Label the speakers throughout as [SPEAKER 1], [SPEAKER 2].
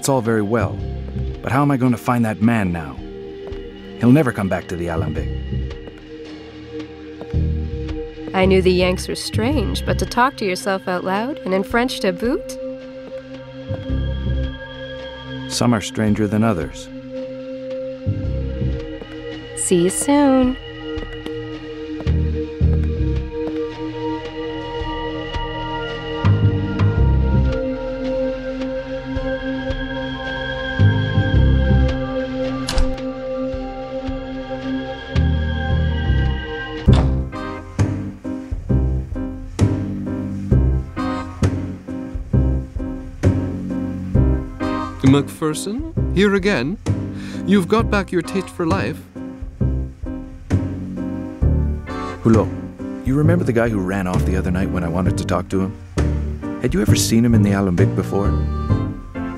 [SPEAKER 1] That's all very well. But how am I going to find that man now? He'll never come back to the Alembic.
[SPEAKER 2] I knew the Yanks were strange, but to talk to yourself out loud, and in French to boot?
[SPEAKER 1] Some are stranger than others.
[SPEAKER 2] See you soon.
[SPEAKER 3] MacPherson? Here again? You've got back your taste for life?
[SPEAKER 1] Hulot, you remember the guy who ran off the other night when I wanted to talk to him? Had you ever seen him in the Alembic before?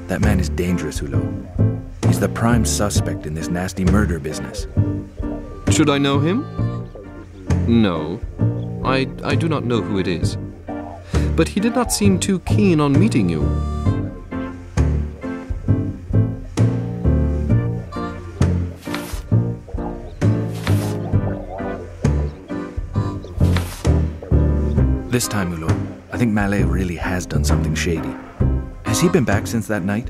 [SPEAKER 1] That man is dangerous, Hulot. He's the prime suspect in this nasty murder business.
[SPEAKER 3] Should I know him? No. I, I do not know who it is. But he did not seem too keen on meeting you.
[SPEAKER 1] This time, Hulot, I think Mallet really has done something shady. Has he been back since that night?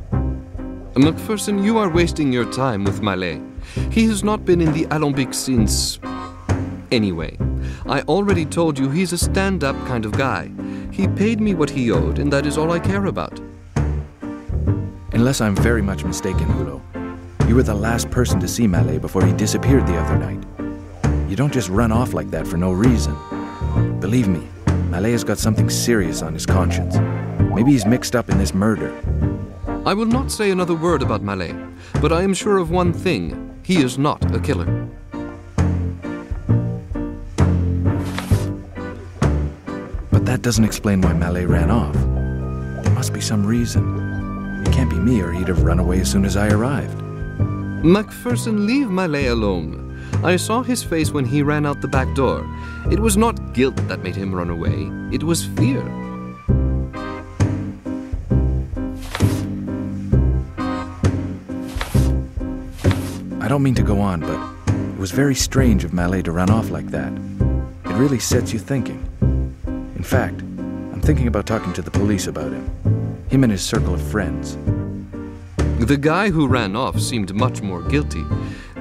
[SPEAKER 3] MacPherson, you are wasting your time with Mallet. He has not been in the Alembic since. Anyway, I already told you he's a stand up kind of guy. He paid me what he owed, and that is all I care about.
[SPEAKER 1] Unless I'm very much mistaken, Hulot. You were the last person to see Mallet before he disappeared the other night. You don't just run off like that for no reason. Believe me, Has got something serious on his conscience. Maybe he's mixed up in this murder.
[SPEAKER 3] I will not say another word about Mallet, but I am sure of one thing he is not a killer.
[SPEAKER 1] But that doesn't explain why Mallet ran off. There must be some reason. It can't be me, or he'd have run away as soon as I arrived.
[SPEAKER 3] MacPherson, leave Mallet alone. I saw his face when he ran out the back door. It was not guilt that made him run away, it was fear.
[SPEAKER 1] I don't mean to go on, but it was very strange of Mallet to run off like that. It really sets you thinking. In fact, I'm thinking about talking to the police about him. Him and his circle of friends.
[SPEAKER 3] The guy who ran off seemed much more guilty.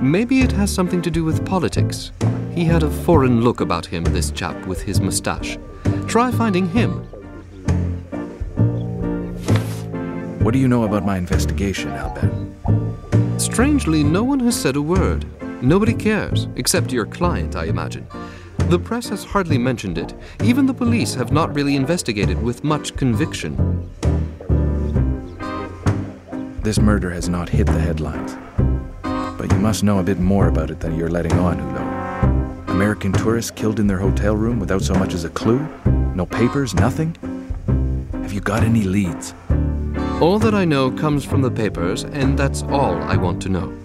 [SPEAKER 3] Maybe it has something to do with politics. He had a foreign look about him, this chap with his mustache. Try finding him.
[SPEAKER 1] What do you know about my investigation, Albert?
[SPEAKER 3] Strangely, no one has said a word. Nobody cares, except your client, I imagine. The press has hardly mentioned it. Even the police have not really investigated with much conviction.
[SPEAKER 1] This murder has not hit the headlines. But you must know a bit more about it than you're letting on, Hulot. American tourists killed in their hotel room without so much as a clue? No papers, nothing? Have you got any leads?
[SPEAKER 3] All that I know comes from the papers, and that's all I want to know.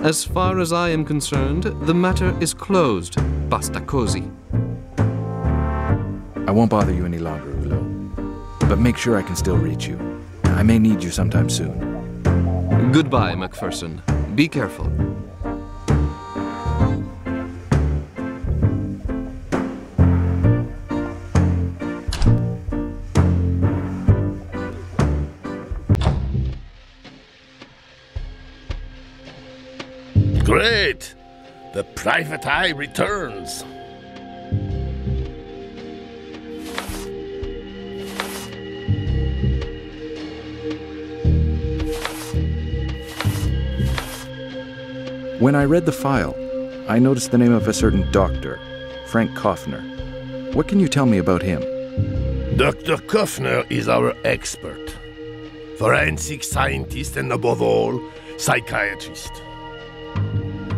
[SPEAKER 3] As far as I am concerned, the matter is closed. Basta così.
[SPEAKER 1] I won't bother you any longer, Hulot. But make sure I can still reach you. I may need you sometime soon.
[SPEAKER 3] Goodbye, MacPherson. Be careful.
[SPEAKER 4] Great! The private eye returns.
[SPEAKER 1] When I read the file, I noticed the name of a certain doctor, Frank Kaufner. What can you tell me about him?
[SPEAKER 4] Dr. Kaufner is our expert. Forensic scientist and above all, psychiatrist.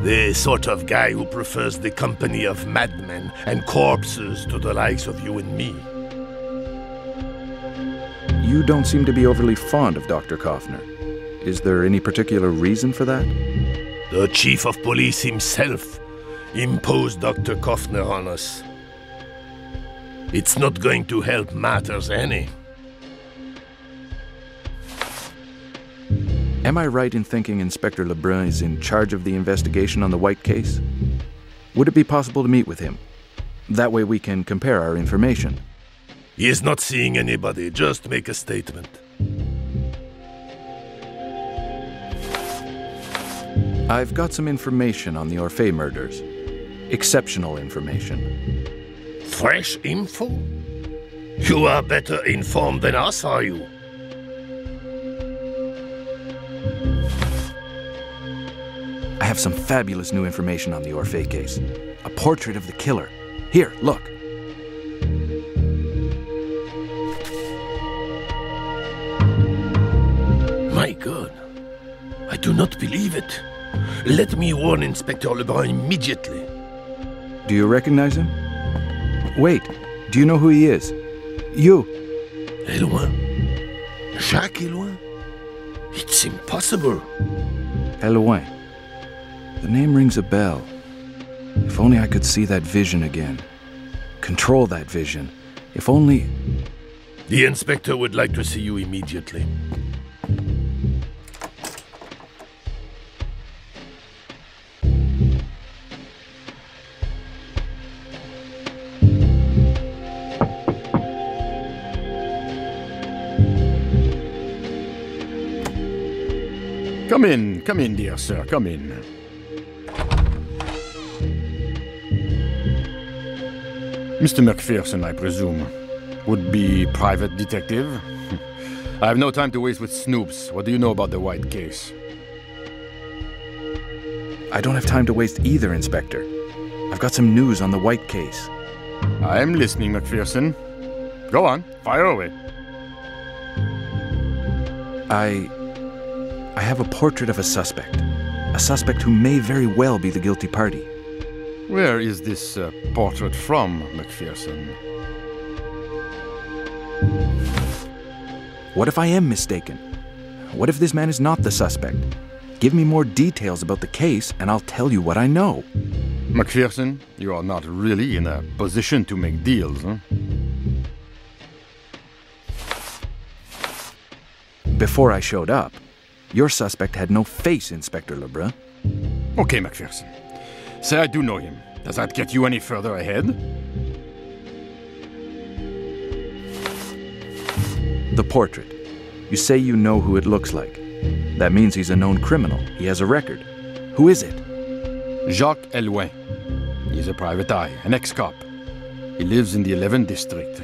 [SPEAKER 4] The sort of guy who prefers the company of madmen and corpses to the likes of you and me.
[SPEAKER 1] You don't seem to be overly fond of Dr. Kaufner. Is there any particular reason for that?
[SPEAKER 4] The chief of police himself imposed Dr. Kaufner on us. It's not going to help matters any.
[SPEAKER 1] Am I right in thinking Inspector Lebrun is in charge of the investigation on the White case? Would it be possible to meet with him? That way we can compare our information.
[SPEAKER 4] He is not seeing anybody, just make a statement.
[SPEAKER 1] I've got some information on the Orphée murders. Exceptional information.
[SPEAKER 4] Fresh info? You are better informed than us, are you?
[SPEAKER 1] I have some fabulous new information on the Orphée case. A portrait of the killer. Here, look.
[SPEAKER 4] My God. I do not believe it. Let me warn Inspector Lebrun immediately.
[SPEAKER 1] Do you recognize him? Wait, do you know who he is? You.
[SPEAKER 4] Eloin? Jacques Eloin? It's impossible.
[SPEAKER 1] Eloin. The name rings a bell. If only I could see that vision again. Control that vision. If only.
[SPEAKER 4] The inspector would like to see you immediately.
[SPEAKER 5] Come in, come in, dear sir, come in. Mr. MacPherson, I presume, would be private detective? I have no time to waste with snoops. What do you know about the White case?
[SPEAKER 1] I don't have time to waste either, Inspector. I've got some news on the White case.
[SPEAKER 5] I'm listening, MacPherson. Go on, fire away.
[SPEAKER 1] I. I have a portrait of a suspect. A suspect who may very well be the guilty party.
[SPEAKER 5] Where is this uh, portrait from, MacPherson?
[SPEAKER 1] What if I am mistaken? What if this man is not the suspect? Give me more details about the case, and I'll tell you what I know.
[SPEAKER 5] MacPherson, you are not really in a position to make deals, huh?
[SPEAKER 1] Before I showed up, your suspect had no face, Inspector Lebrun.
[SPEAKER 5] Okay, MacPherson. Say I do know him. Does that get you any further ahead?
[SPEAKER 1] The portrait. You say you know who it looks like. That means he's a known criminal. He has a record. Who is it?
[SPEAKER 5] Jacques Eloin. He's a private eye, an ex-cop. He lives in the 11th district,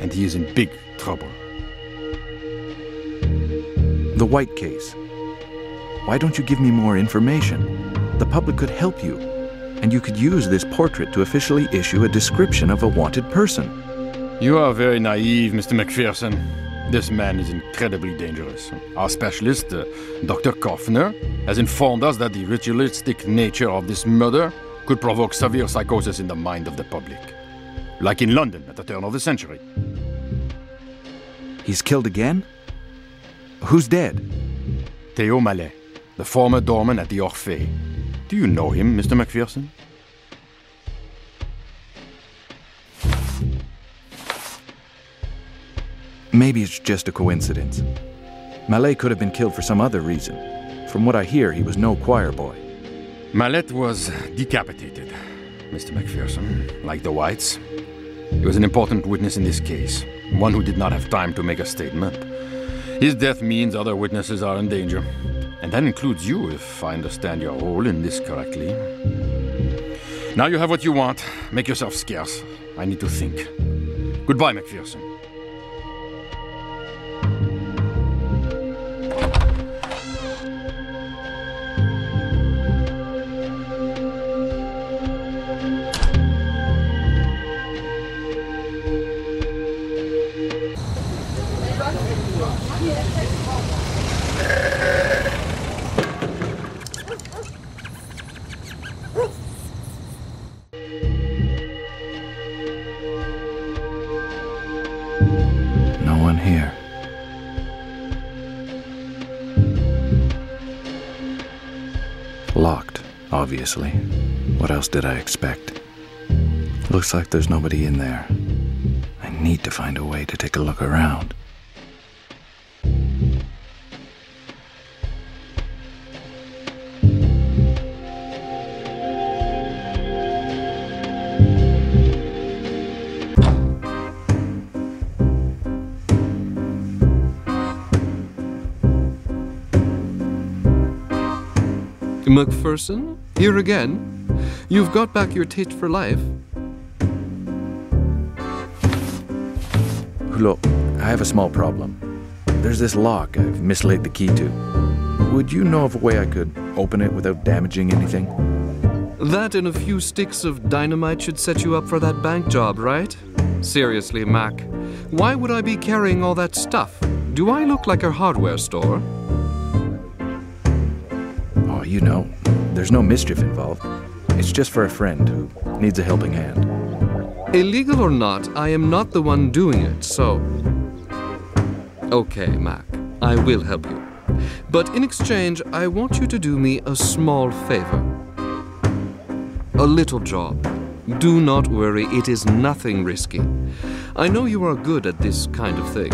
[SPEAKER 5] and he is in big trouble.
[SPEAKER 1] White case. Why don't you give me more information? The public could help you, and you could use this portrait to officially issue a description of a wanted person.
[SPEAKER 5] You are very naive, Mr. MacPherson. This man is incredibly dangerous. Our specialist, uh, Dr. Kaufner, has informed us that the ritualistic nature of this murder could provoke severe psychosis in the mind of the public. Like in London at the turn of the century.
[SPEAKER 1] He's killed again? Who's dead?
[SPEAKER 5] Theo Mallet, the former doorman at the Orphée. Do you know him, Mr. MacPherson?
[SPEAKER 1] Maybe it's just a coincidence. Mallet could have been killed for some other reason. From what I hear, he was no choir boy.
[SPEAKER 5] Mallet was decapitated, Mr. MacPherson, like the Whites. He was an important witness in this case, one who did not have time to make a statement. His death means other witnesses are in danger, and that includes you, if I understand your role in this correctly. Now you have what you want. Make yourself scarce. I need to think. Goodbye,
[SPEAKER 1] MacPherson. obviously. What else did I expect? Looks like there's nobody in there. I need to find a way to take a look around.
[SPEAKER 3] MacPherson? Here again? You've got back your tit for life?
[SPEAKER 1] Hulot, I have a small problem. There's this lock I've mislaid the key to. Would you know of a way I could open it without damaging anything?
[SPEAKER 3] That and a few sticks of dynamite should set you up for that bank job, right? Seriously, Mac. Why would I be carrying all that stuff? Do I look like a hardware store?
[SPEAKER 1] Oh, you know, there's no mischief involved. It's just for a friend who needs a helping hand.
[SPEAKER 3] Illegal or not, I am not the one doing it, so. Okay, Mac, I will help you. But in exchange, I want you to do me a small favor. A little job. Do not worry, it is nothing risky. I know you are good at this kind of thing.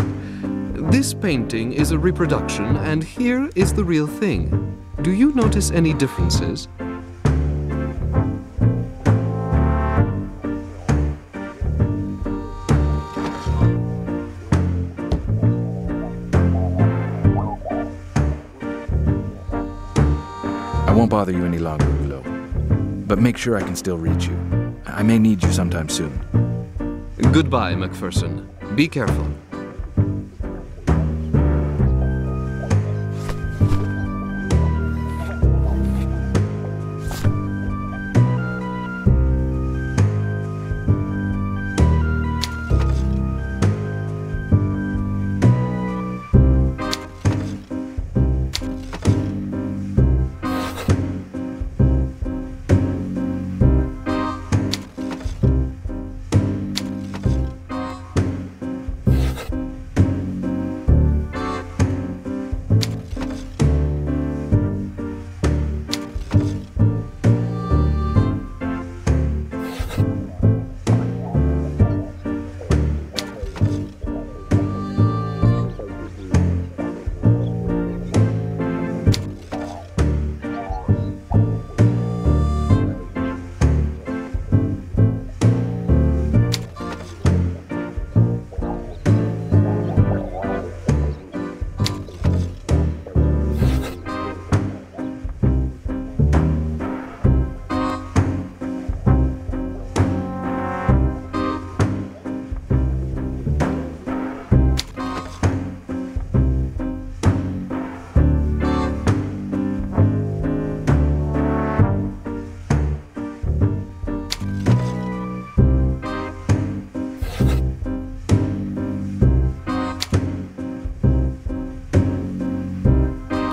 [SPEAKER 3] This painting is a reproduction, and here is the real thing. Do you notice any differences?
[SPEAKER 1] I won't bother you any longer, Hulot. But make sure I can still reach you. I may need you sometime soon.
[SPEAKER 3] Goodbye, MacPherson. Be careful.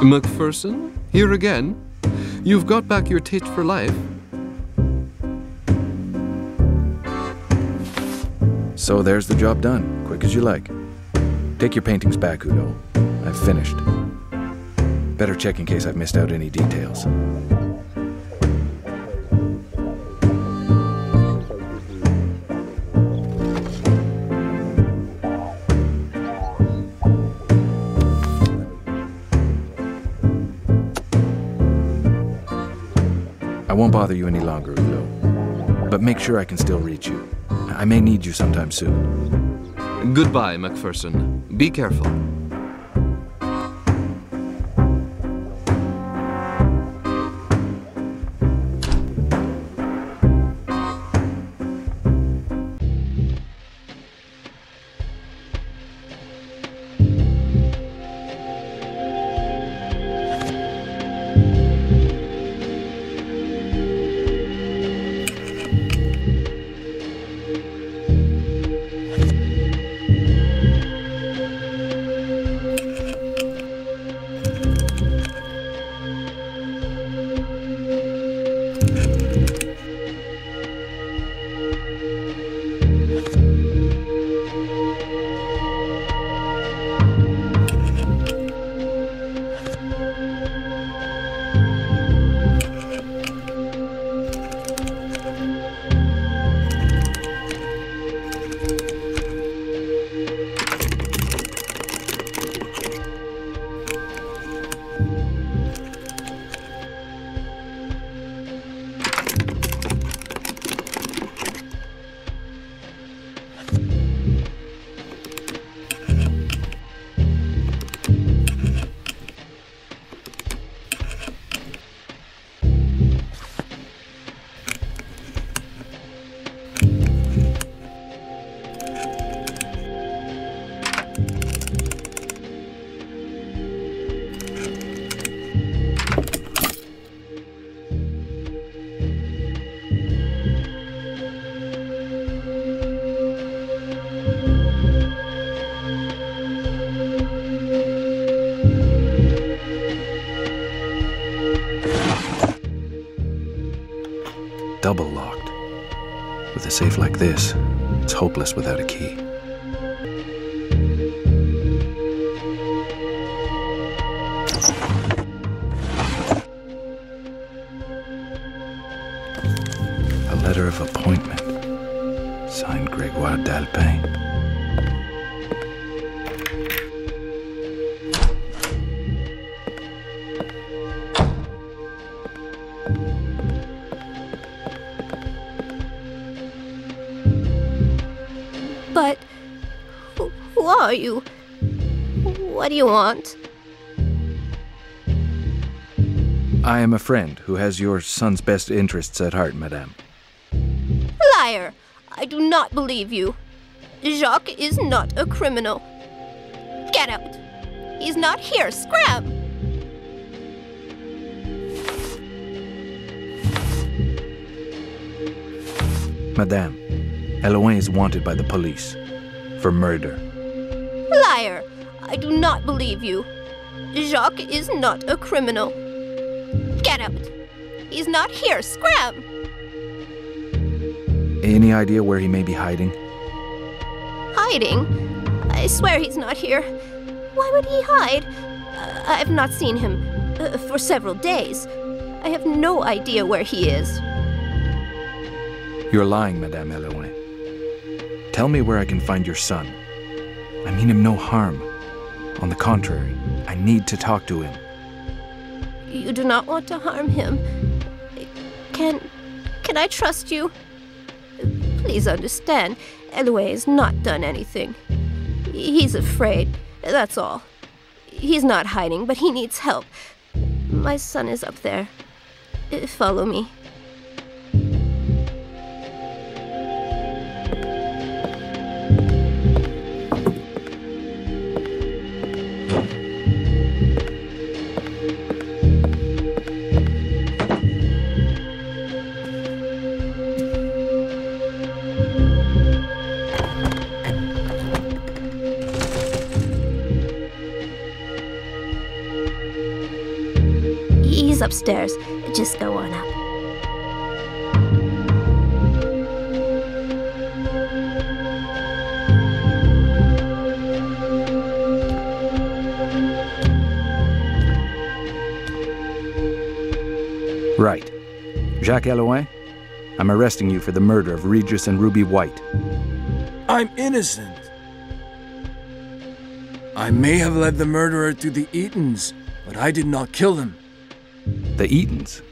[SPEAKER 3] MacPherson, here again? You've got back your tit for life?
[SPEAKER 1] So there's the job done, quick as you like. Take your paintings back, Hulot. I've finished. Better check in case I've missed out any details. Won't bother you any longer, Hulot. But make sure I can still reach you. I may need you sometime soon.
[SPEAKER 3] Goodbye, MacPherson. Be careful.
[SPEAKER 1] Like this, it's hopeless without a key.
[SPEAKER 6] But who, who are you? What do you want?
[SPEAKER 1] I am a friend who has your son's best interests at heart, madame.
[SPEAKER 6] Liar! I do not believe you. Jacques is not a criminal. Get out! He's not here. Scram!
[SPEAKER 1] Madame, Eloin is wanted by the police for murder.
[SPEAKER 6] Liar! I do not believe you. Jacques is not a criminal. Get out! He's not here. Scram!
[SPEAKER 1] Any idea where he may be hiding?
[SPEAKER 6] Hiding? I swear he's not here. Why would he hide? Uh, I've not seen him uh, for several days. I have no idea where he is.
[SPEAKER 1] You're lying, Madame Eloin. Tell me where I can find your son. I mean him no harm. On the contrary, I need to talk to him.
[SPEAKER 6] You do not want to harm him. Can can I trust you? Please understand, Eloin has not done anything. He's afraid, that's all. He's not hiding, but he needs help. My son is up there. Follow me. He's upstairs. Just go on up.
[SPEAKER 1] Right. Jacques Eloin, I'm arresting you for the murder of Regis and Ruby White.
[SPEAKER 7] I'm innocent. I may have led the murderer to the Eatons, but I did not kill them.
[SPEAKER 1] The Eatons?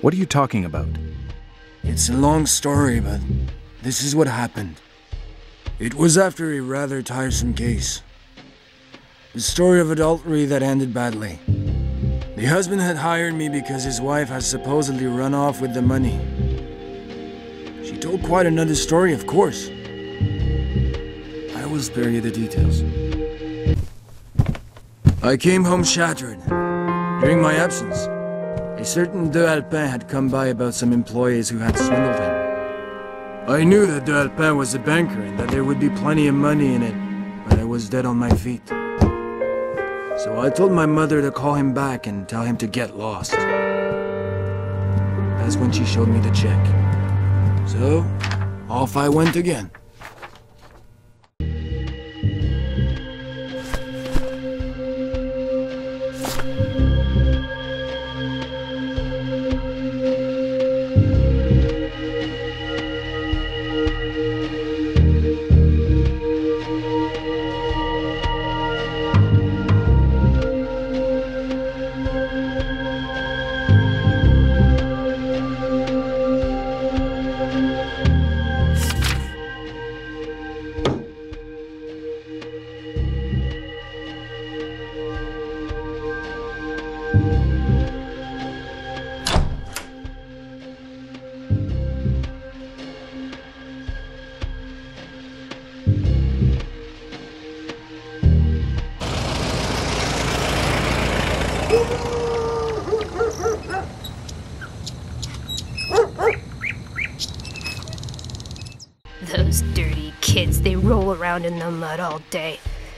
[SPEAKER 1] What are you talking about?
[SPEAKER 7] It's a long story, but this is what happened. It was after a rather tiresome case. A story of adultery that ended badly. The husband had hired me because his wife had supposedly run off with the money. She told quite another story, of course. I will spare you the details. I came home shattered. During my absence, certain De Alpin had come by about some employees who had swindled him. I knew that De Alpin was a banker and that there would be plenty of money in it, but I was dead on my feet. So I told my mother to call him back and tell him to get lost. That's when she showed me the check. So, off I went again.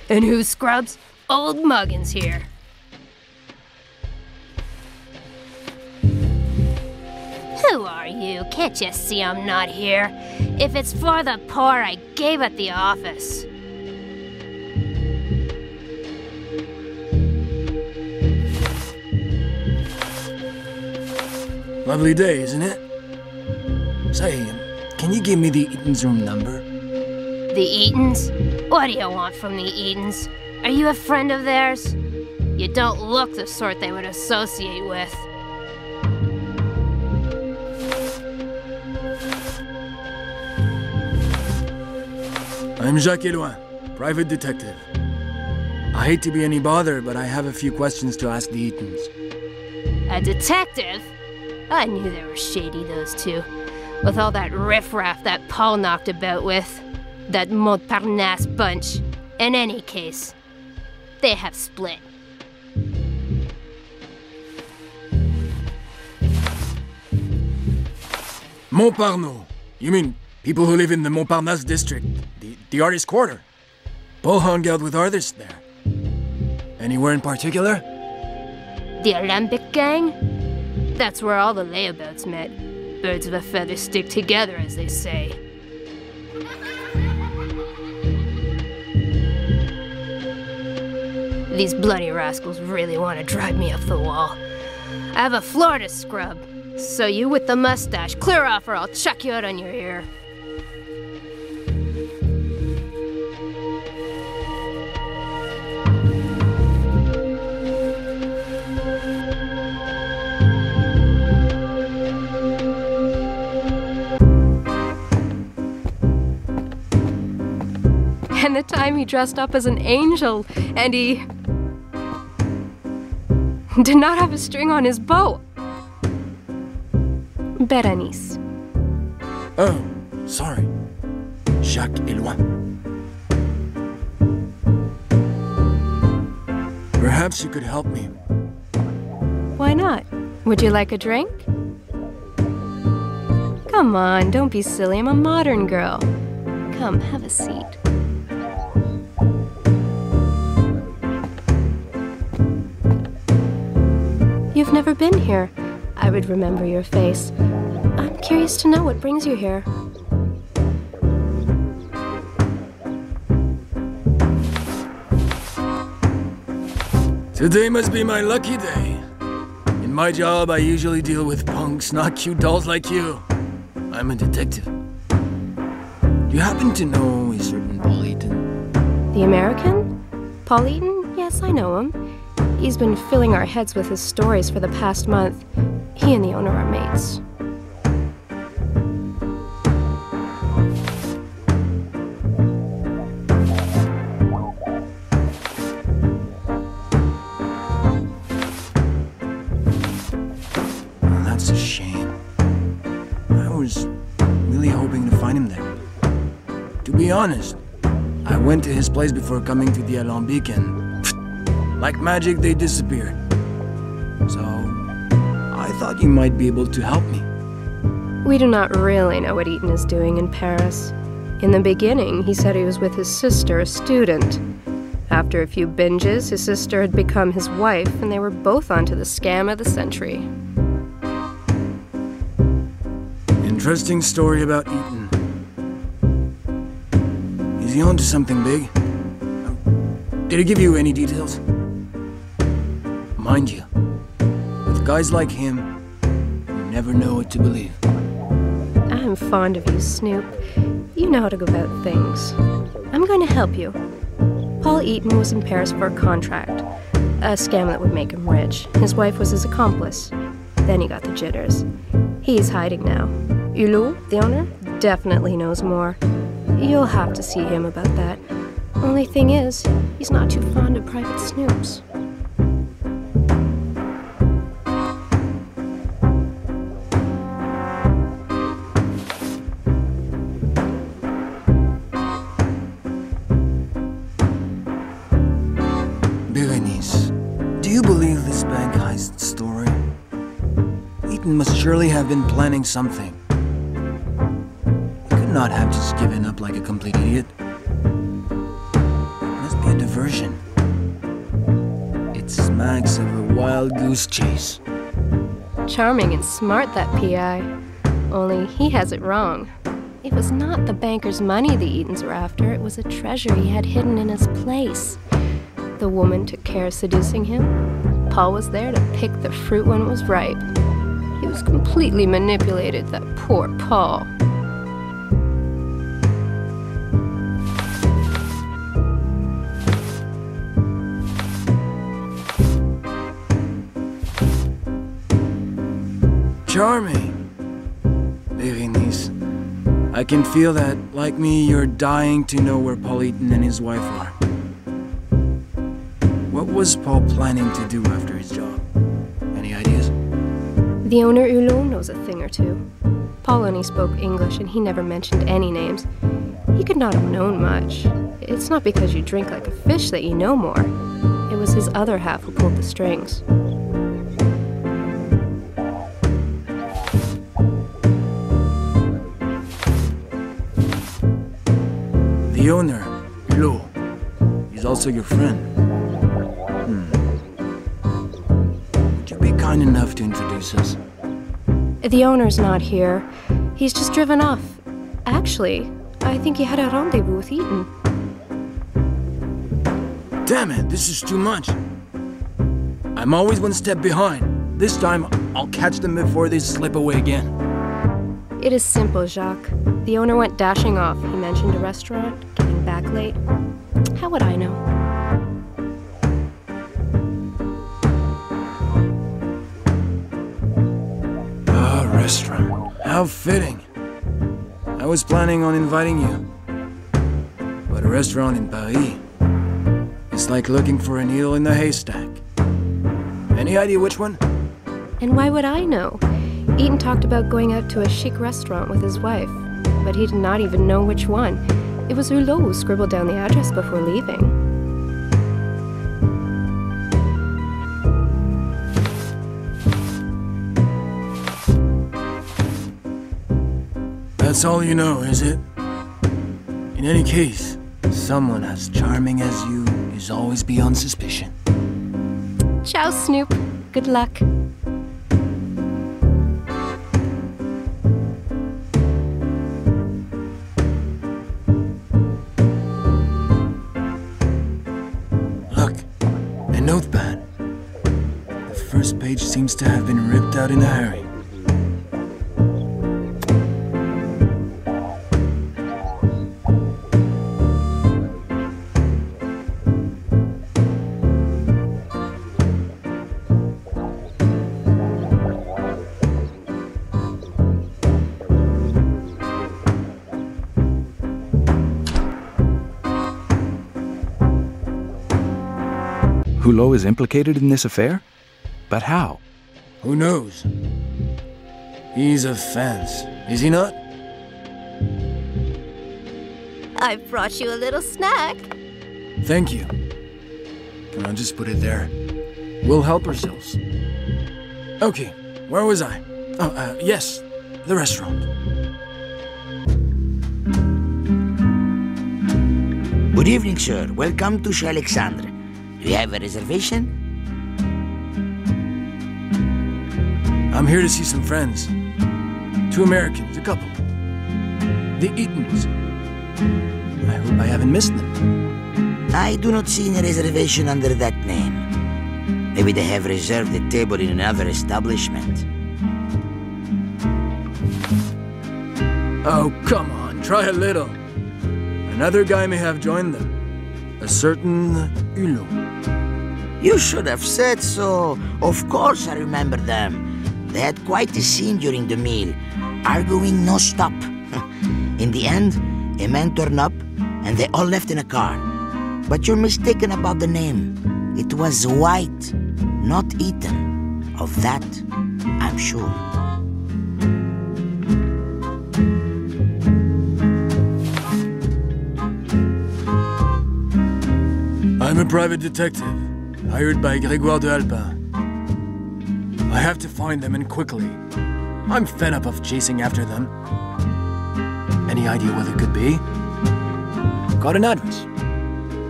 [SPEAKER 6] And who scrubs? Old Muggins here.
[SPEAKER 2] Who are you? Can't you see I'm not here? If it's for the poor, I gave it the office.
[SPEAKER 7] Lovely day, isn't it? Say, can you give me the Eaton's room number?
[SPEAKER 2] The Eatons? What do you want from the Eatons? Are you a friend of theirs? You don't look the sort they would associate with.
[SPEAKER 7] I'm Jacques Eloin, private detective. I hate to be any bother, but I have a few questions to ask the Eatons.
[SPEAKER 2] A detective? I knew they were shady, those two. With all that riffraff that Paul knocked about with. That Montparnasse bunch. In any case, they have split.
[SPEAKER 7] Montparnasse. You mean people who live in the Montparnasse district, the, the artist quarter? Paul hung out with artists there. Anywhere in particular?
[SPEAKER 2] The Olympic gang? That's where all the layabouts met. Birds of a feather stick together, as they say. These bloody rascals really want to drive me off the wall. I have a floor to scrub. So you with the mustache, clear off or I'll chuck you out on your ear.
[SPEAKER 6] And the time he dressed up as an angel and he did not have a string on his bow. Berenice.
[SPEAKER 7] Oh, sorry. Jacques Eloin. Perhaps you could help me.
[SPEAKER 6] Why not? Would you like a drink? Come on, don't be silly. I'm a modern girl. Come, have a seat. You've never been here. I would remember your face. I'm curious to know what brings you here.
[SPEAKER 7] Today must be my lucky day. In my job, I usually deal with punks, not cute dolls like you. I'm a detective. You happen to know a certain Paul Eaton?
[SPEAKER 6] The American? Paul Eaton? Yes, I know him. He's been filling our heads with his stories for the past month. He and the owner are mates.
[SPEAKER 7] That's a shame. I was really hoping to find him there. To be honest, I went to his place before coming to the Alambic and, like magic, they disappeared. So, I thought you might be able to help me.
[SPEAKER 6] We do not really know what Eaton is doing in Paris. In the beginning, he said he was with his sister, a student. After a few binges, his sister had become his wife, and they were both onto the scam of the century.
[SPEAKER 7] Interesting story about Eaton. Is he onto something big? Did he give you any details? Mind you, with guys like him, you never know what to believe.
[SPEAKER 6] I'm fond of you, Snoop. You know how to go about things. I'm going to help you. Paul Eaton was in Paris for a contract, a scam that would make him rich. His wife was his accomplice. Then he got the jitters. He's hiding now. Hulot, the owner, definitely knows more. You'll have to see him about that. Only thing is, he's not too fond of private snoops.
[SPEAKER 7] Surely have been planning something. He could not have just given up like a complete idiot. It must be a diversion. It smacks of a wild goose chase.
[SPEAKER 6] Charming and smart, that PI. only he has it wrong. It was not the banker's money the Eatons were after, it was a treasure he had hidden in his place. The woman took care of seducing him. Paul was there to pick the fruit when it was ripe. He was completely manipulated, that poor Paul.
[SPEAKER 7] Charming. Berenice, I can feel that, like me, you're dying to know where Paul Eaton and his wife are. What was Paul planning to do after his job?
[SPEAKER 6] The owner Hulot knows a thing or two. Paul only spoke English and he never mentioned any names. He could not have known much. It's not because you drink like a fish that you know more. It was his other half who pulled the strings.
[SPEAKER 7] The owner, Hulot, is also your friend. Kind enough to introduce us?
[SPEAKER 6] The owner's not here. He's just driven off. Actually, I think he had a rendezvous with Eaton.
[SPEAKER 7] Damn it, this is too much. I'm always one step behind. This time, I'll catch them before they slip away again.
[SPEAKER 6] It is simple, Jacques. The owner went dashing off. He mentioned a restaurant, getting back late. How would I know?
[SPEAKER 7] How fitting. I was planning on inviting you. But a restaurant in Paris. It's like looking for a needle in the haystack. Any idea which one?
[SPEAKER 6] And why would I know? Eaton talked about going out to a chic restaurant with his wife, but he did not even know which one. It was Hulot who scribbled down the address before leaving.
[SPEAKER 7] That's all you know, is it? In any case, someone as charming as you is always beyond suspicion.
[SPEAKER 6] Ciao, Snoop. Good luck.
[SPEAKER 7] Look, a notepad. The first page seems to have been ripped out in a hurry.
[SPEAKER 1] Hulot is implicated in this affair? But how?
[SPEAKER 7] Who knows? He's a fence, is he not?
[SPEAKER 2] I brought you a little snack.
[SPEAKER 7] Thank you. I'll just put it there. We'll help ourselves. Okay, where was I? Oh, uh, yes, the restaurant.
[SPEAKER 8] Good evening, sir. Welcome to Chez Alexandre. Do you have a reservation?
[SPEAKER 7] I'm here to see some friends. Two Americans, a couple. The Eatons. I hope I haven't missed them.
[SPEAKER 8] I do not see any reservation under that name. Maybe they have reserved a table in another establishment.
[SPEAKER 7] Oh, come on, try a little. Another guy may have joined them. A certain Hulot.
[SPEAKER 8] You should have said so. Of course I remember them. They had quite a scene during the meal, arguing no stop. in the end, a man turned up and they all left in a car. But you're mistaken about the name. It was White, not Eaton. Of that, I'm sure.
[SPEAKER 7] I'm a private detective, hired by Grégoire de Alpin. I have to find them and quickly. I'm fed up of chasing after them. Any idea what it could be? Got an address.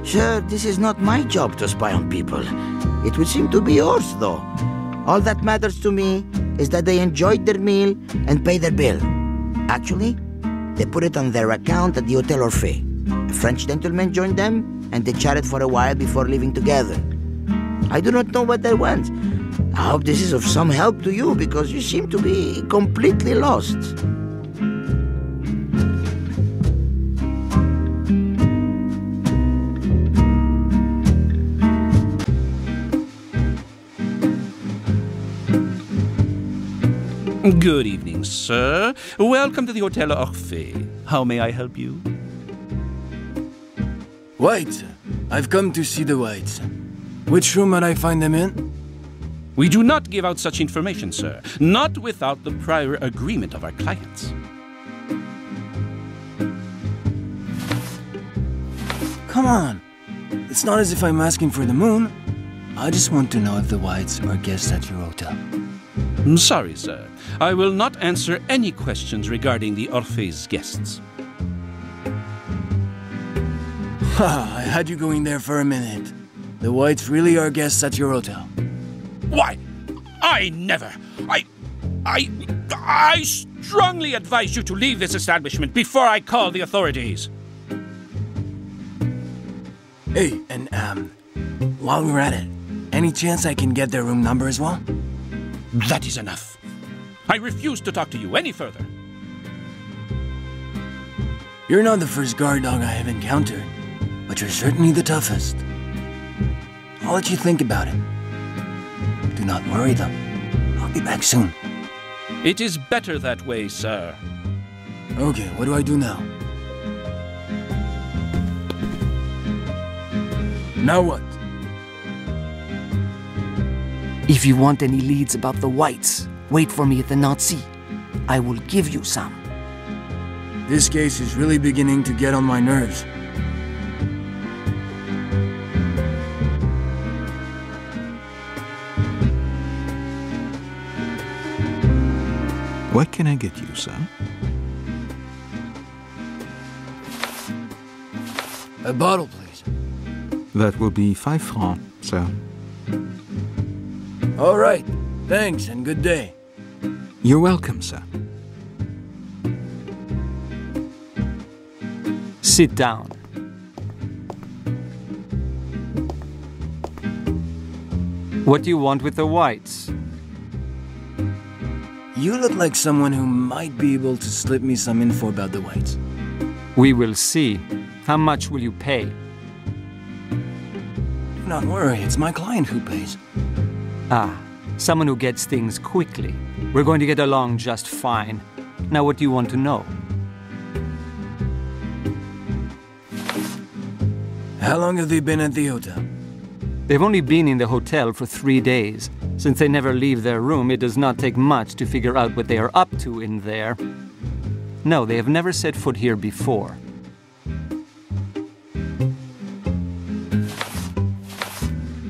[SPEAKER 8] Sir, this is not my job to spy on people. It would seem to be yours, though. All that matters to me is that they enjoyed their meal and paid their bill. Actually, they put it on their account at the Hotel Orphée. A French gentleman joined them, and they chatted for a while before leaving together. I do not know what I want. I hope this is of some help to you because you seem to be completely lost.
[SPEAKER 9] Good evening, sir. Welcome to the Hotel Orphée. How may I help you?
[SPEAKER 7] White. I've come to see the Whites. Which room might I find them in?
[SPEAKER 9] We do not give out such information, sir. Not without the prior agreement of our clients.
[SPEAKER 7] Come on. It's not as if I'm asking for the moon. I just want to know if the Whites are guests at your hotel.
[SPEAKER 9] I'm sorry, sir. I will not answer any questions regarding the Orphée's guests.
[SPEAKER 7] Ha, I had you going there for a minute. The Whites really are guests at your hotel.
[SPEAKER 9] Why? I never. I. I. I strongly advise you to leave this establishment before I call the authorities.
[SPEAKER 7] Hey, and um, while we're at it, any chance I can get their room number as well?
[SPEAKER 9] That is enough. I refuse to talk to you any further.
[SPEAKER 7] You're not the first guard dog I have encountered, but you're certainly the toughest. I'll let you think about it. Do not worry, though. I'll be back soon.
[SPEAKER 9] It is better that way, sir.
[SPEAKER 7] Okay, what do I do now? Now what?
[SPEAKER 10] If you want any leads about the Whites, wait for me at the Nazi. I will give you some.
[SPEAKER 7] This case is really beginning to get on my nerves.
[SPEAKER 1] What can I get you, son?
[SPEAKER 7] A bottle, please.
[SPEAKER 1] That will be five francs, sir.
[SPEAKER 7] All right. Thanks and good day.
[SPEAKER 1] You're welcome, sir.
[SPEAKER 10] Sit down. What do you want with the Whites?
[SPEAKER 7] You look like someone who might be able to slip me some info about the Whites.
[SPEAKER 10] We will see. How much will you pay?
[SPEAKER 7] Do not worry, it's my client who pays.
[SPEAKER 10] Ah, someone who gets things quickly. We're going to get along just fine. Now, what do you want to know?
[SPEAKER 7] How long have they been at the hotel?
[SPEAKER 10] They've only been in the hotel for three days. Since they never leave their room, it does not take much to figure out what they are up to in there. No, they have never set foot here before.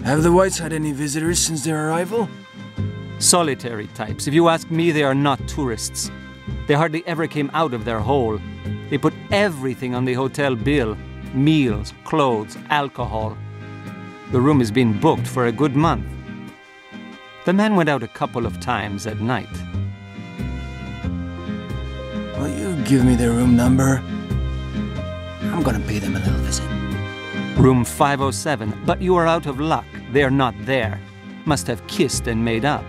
[SPEAKER 7] Have the Whites had any visitors since their arrival?
[SPEAKER 10] Solitary types. If you ask me, they are not tourists. They hardly ever came out of their hole. They put everything on the hotel bill meals, clothes, alcohol. The room has been booked for a good month. The man went out a couple of times at night.
[SPEAKER 7] Will you give me their room number? I'm gonna pay them a little visit.
[SPEAKER 10] Room 507, but you are out of luck. They are not there. Must have kissed and made up.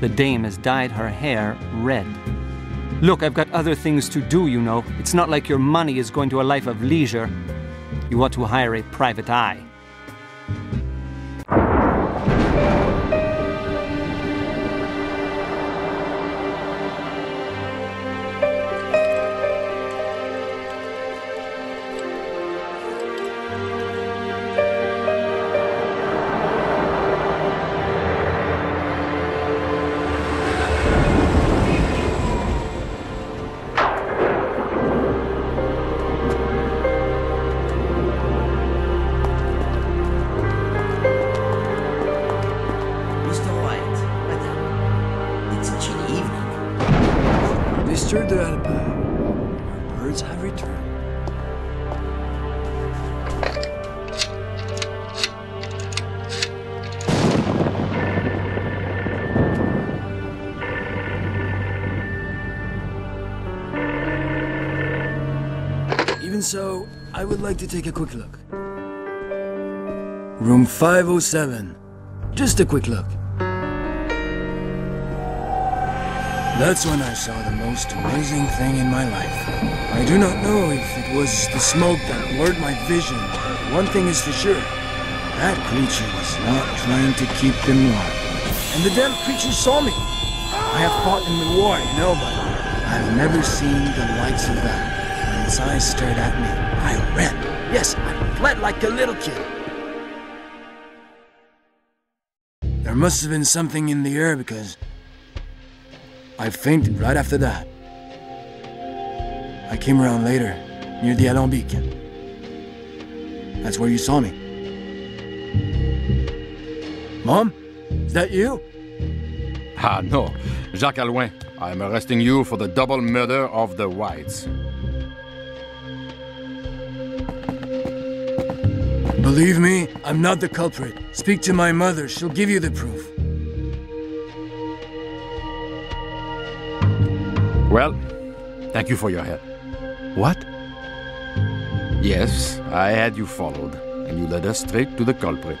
[SPEAKER 10] The dame has dyed her hair red. Look, I've got other things to do, you know. It's not like your money is going to a life of leisure. You ought to hire a private eye.
[SPEAKER 7] So I would like to take a quick look. Room 507. Just a quick look. That's when I saw the most amazing thing in my life. I do not know if it was the smoke that blurred my vision, but one thing is for sure. That creature was not trying to keep them warm. And the damn creature saw me. I have fought in the war, you know, but I've never seen the likes of that. Its eyes stared at me, I ran. Yes, I fled like a little kid. There must have been something in the air because I fainted right after that. I came around later, near the Alambic. That's where you saw me. Mom? Is that you?
[SPEAKER 5] Ah, no. Jacques Eloin, I am arresting you for the double murder of the Whites.
[SPEAKER 7] Believe me, I'm not the culprit. Speak to my mother, she'll give you the proof.
[SPEAKER 5] Well, thank you for your help.
[SPEAKER 1] What?
[SPEAKER 5] Yes, I had you followed, and you led us straight to the culprit.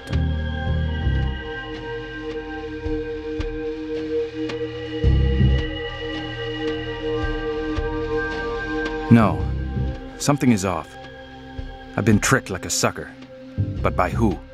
[SPEAKER 1] No. Something is off. I've been tricked like a sucker. But by who?